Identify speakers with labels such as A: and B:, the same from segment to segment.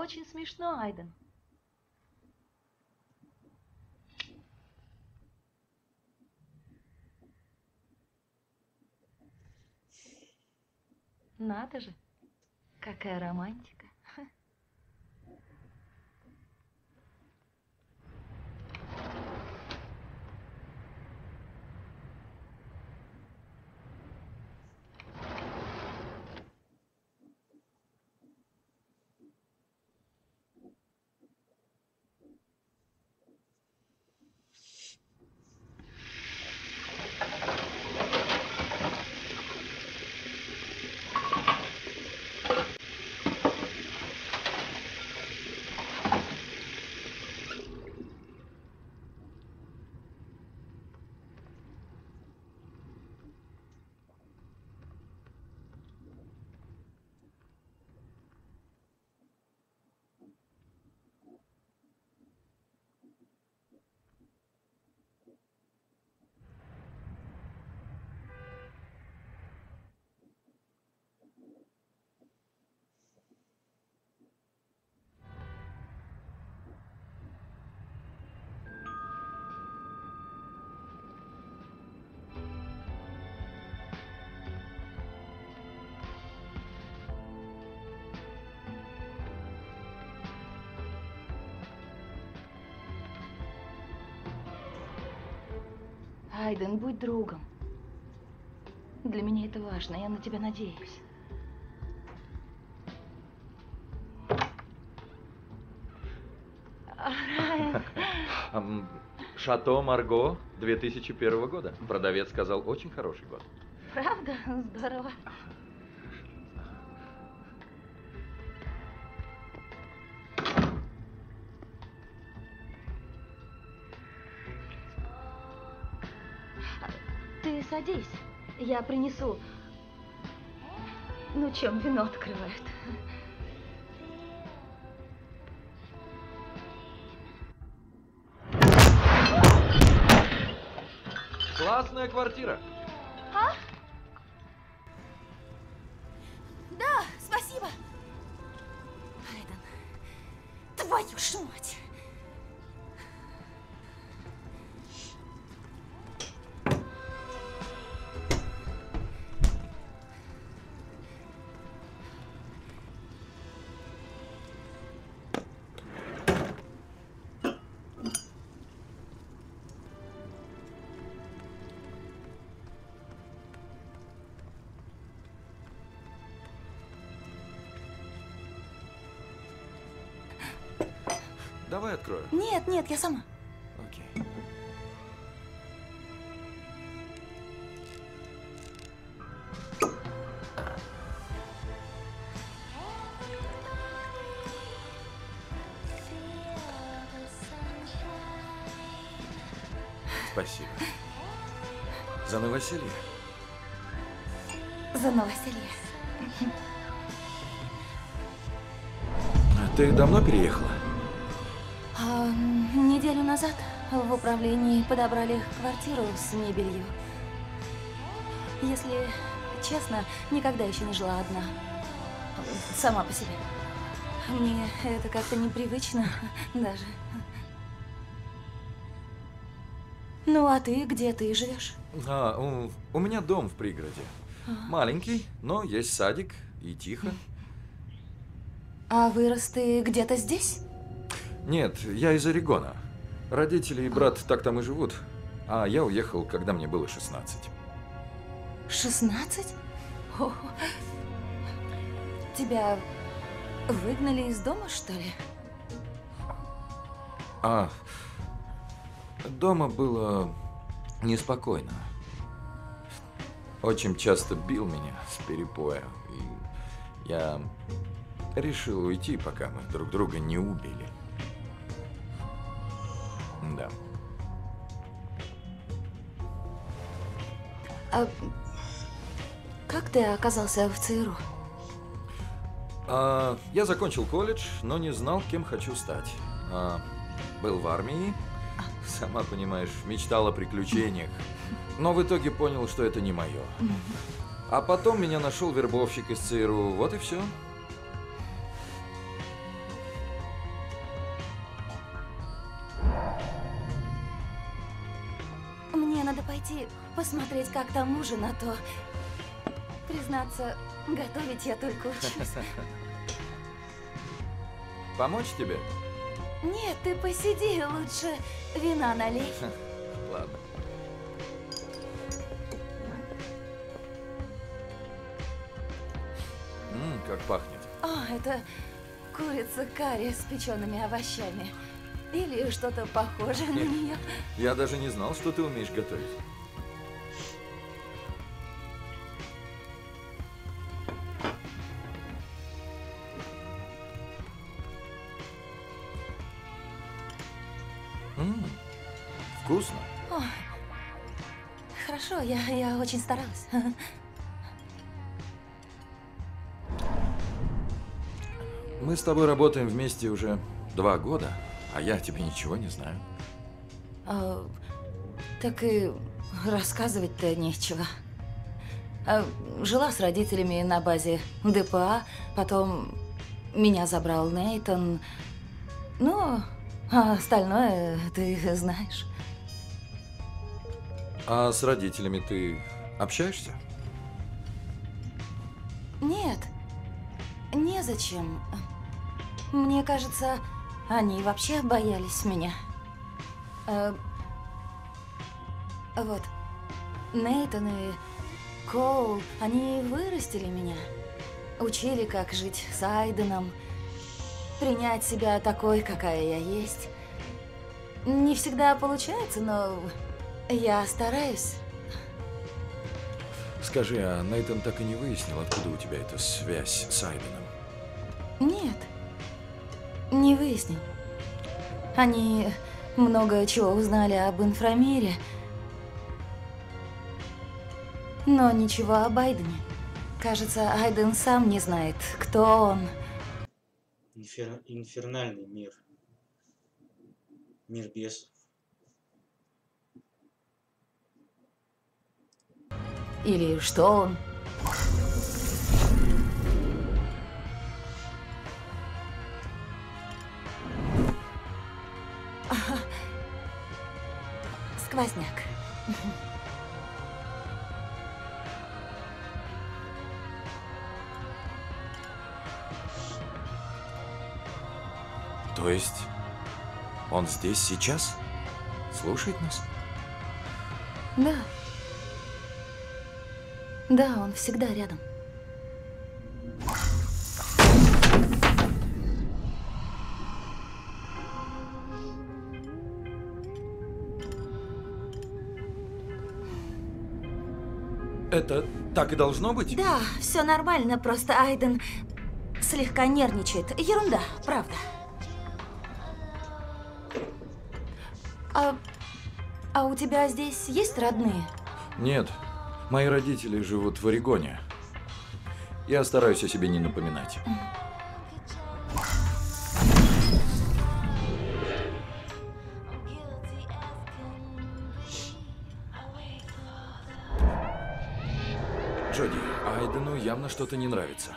A: очень смешно, Айден. Надо же, какая романтика. Айден, будь другом. Для меня это важно, я на тебя надеюсь.
B: Ам, Шато Марго 2001 года. Продавец сказал, очень хороший год.
A: Правда? Здорово. Садись, я принесу. Ну чем вино открывают?
B: Классная квартира.
A: А?
C: Да, спасибо. Айден, твою ж мать.
D: Давай открою.
C: Нет, нет, я сама.
D: Окей. Спасибо. За новоселье?
C: За новоселье.
D: А Ты давно переехала?
C: А, неделю назад в управлении подобрали квартиру с мебелью. Если честно, никогда еще не жила одна. Сама по себе. Мне это как-то непривычно даже. Ну, а ты где ты живешь?
D: А, у, у меня дом в пригороде. Маленький, но есть садик и тихо.
C: А вырос ты где-то здесь?
D: Нет, я из Орегона. Родители и брат так там и живут. А я уехал, когда мне было 16.
C: 16? О, тебя выгнали из дома, что ли?
D: А, дома было неспокойно. Очень часто бил меня с перепоя. И я решил уйти, пока мы друг друга не убили.
C: А как ты оказался в ЦРУ?
D: А, я закончил колледж, но не знал, кем хочу стать. А, был в армии, сама понимаешь, мечтал о приключениях, но в итоге понял, что это не мое. А потом меня нашел вербовщик из ЦРУ, вот и все.
C: Посмотреть, как там ужин, а то, признаться, готовить я только учусь.
D: Помочь тебе?
C: Нет, ты посиди, лучше вина налей.
D: Ладно. Ммм, как пахнет.
C: О, это курица карри с печеными овощами. Или что-то похожее на нее.
D: Я даже не знал, что ты умеешь готовить. Вкусно.
C: О, хорошо, я, я очень старалась.
D: Мы с тобой работаем вместе уже два года, а я о тебе ничего не знаю.
C: А, так и рассказывать-то нечего. А, жила с родителями на базе ДПА, потом меня забрал Нейтон. Ну, а остальное ты знаешь.
D: А с родителями ты общаешься?
C: Нет, незачем. Мне кажется, они вообще боялись меня. Э, вот, Нейтан и Коул, они вырастили меня. Учили, как жить с Айденом, принять себя такой, какая я есть. Не всегда получается, но я стараюсь.
D: Скажи, а Нейтан так и не выяснил, откуда у тебя эта связь с Айденом?
C: Нет, не выяснил. Они много чего узнали об инфрамире, но ничего об Айдене. Кажется, Айден сам не знает, кто он.
E: Инфер- Инфернальный мир. Мир бесов.
C: Или что он. Ага. Сквозняк.
D: То есть он здесь сейчас? Слушает нас?
C: Да. Да, он всегда рядом.
D: Это так и должно быть?
C: Да, все нормально, просто Айден слегка нервничает. Ерунда, правда. А, а у тебя здесь есть родные?
D: Нет, мои родители живут в Орегоне. Я стараюсь о себе не напоминать. Джоди, Айдену явно что-то не нравится.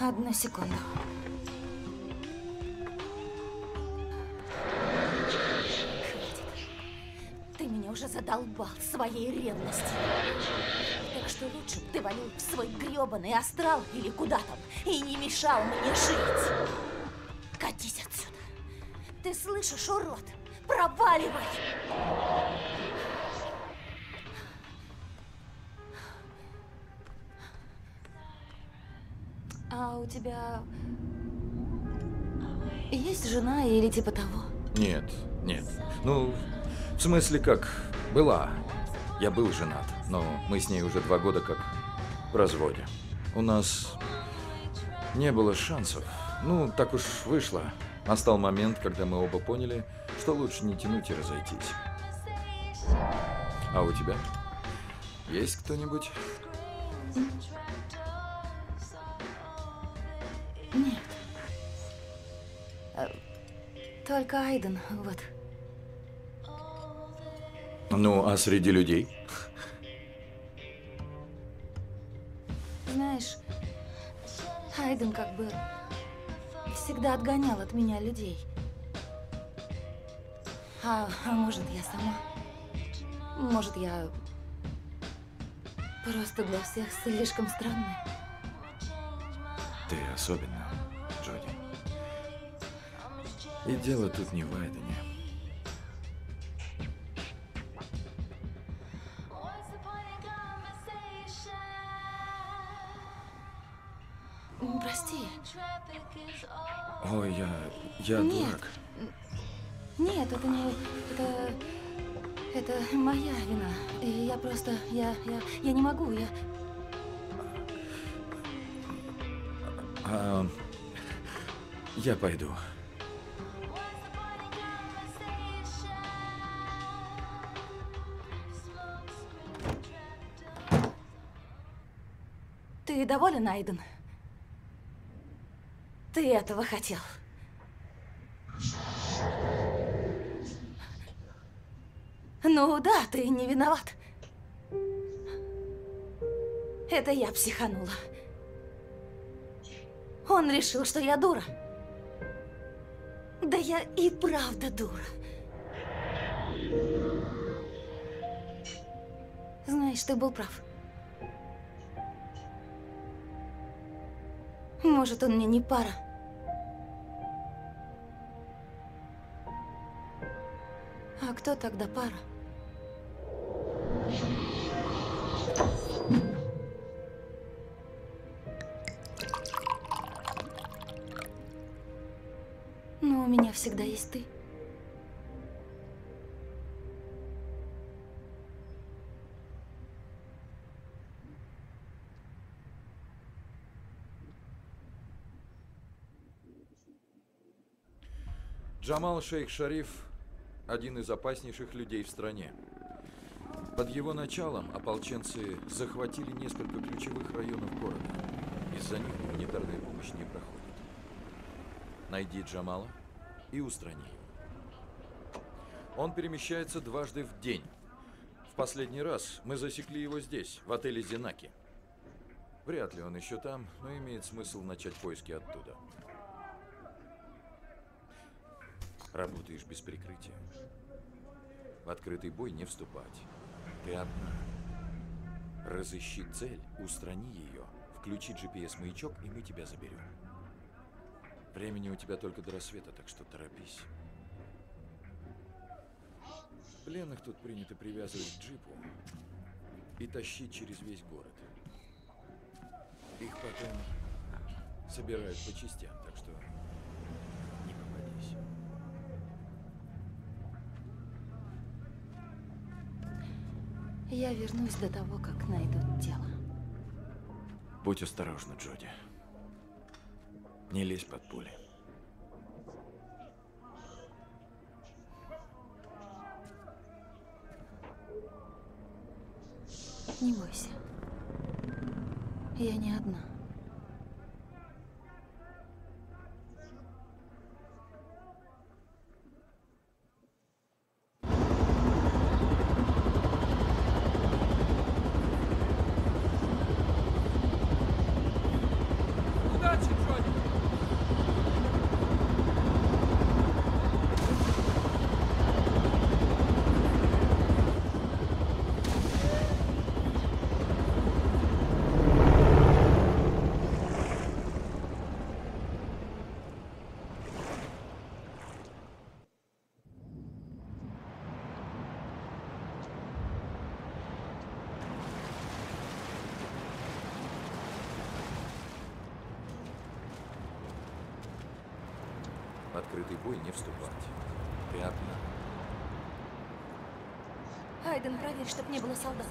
C: Одну секунду. Уже задолбал своей ревностью. Так что лучше бы ты валил в свой грёбаный астрал или куда там и не мешал мне жить. Катись отсюда. Ты слышишь, урод? Проваливай! А у тебя есть жена или типа того?
D: Нет, нет. Ну, в смысле как, была. Я был женат, но мы с ней уже два года как в разводе. У нас не было шансов. Ну, так уж вышло. Настал момент, когда мы оба поняли, что лучше не тянуть и разойтись. А у тебя? Есть кто-нибудь?
C: Нет. Э, Только Айден, вот.
D: Ну, а среди людей?
C: Знаешь, Айден как бы всегда отгонял от меня людей. А, а может, я сама? Может, я просто для всех слишком странная?
D: Ты особенно, Джоди. И дело тут не в Айдене.
C: Прости.
D: Ой, я... я
C: Нет.
D: дурак.
C: Нет, это не... Это... Это моя вина. И я просто... Я... Я... Я не могу, я...
D: А, я пойду.
C: Ты доволен, Айден? Ты этого хотел. Ну да, ты не виноват. Это я психанула. Он решил, что я дура. Да я и правда дура. Знаешь, ты был прав. Может, он мне не пара. А кто тогда пара? Но у меня всегда есть ты.
D: Джамал Шейх Шариф – один из опаснейших людей в стране. Под его началом ополченцы захватили несколько ключевых районов города. Из-за них гуманитарная помощь не проходит. Найди Джамала и устрани его. Он перемещается дважды в день. В последний раз мы засекли его здесь, в отеле Зенаки. Вряд ли он еще там, но имеет смысл начать поиски оттуда. Работаешь без прикрытия. В открытый бой не вступать. Ты одна. Разыщи цель, устрани ее, включи GPS-маячок, и мы тебя заберем. Времени у тебя только до рассвета, так что торопись. Пленных тут принято привязывать к джипу и тащить через весь город. Их потом собирают по частям, так что не попадись.
C: Я вернусь до того, как найдут тело.
D: Будь осторожна, Джоди. Не лезь под пули.
C: Не бойся. Я не одна.
F: Удачи, Джонни!
D: В открытый бой не вступать. Ты одна.
C: Айден, проверь, чтоб не было солдат.